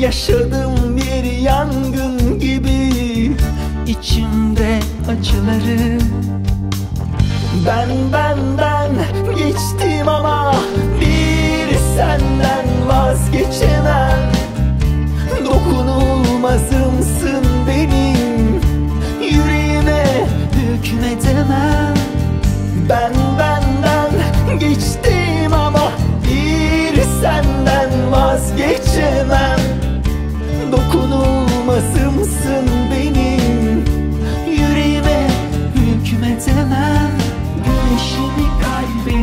Yaşadım bir yangın gibi. İçimde acıları Ben benden geçtim ama bir senden vazgeçemem. Dokunulmazımsın benim yüreğime hükmedemem. Ben benden geçtim Güneşimi kaybettim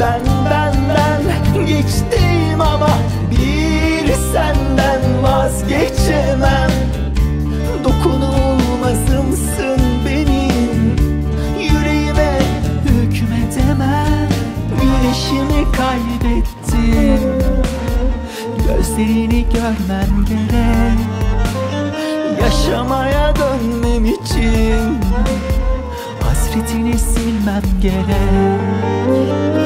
Ben benden geçtim ama bir senden vazgeçemem. Dokunulmazımsın benim yüreğime hükmedemem Güneşimi kaybettim Gözlerini görmem gerek. Yaşamaya dönmem için Hasretini silmem gerek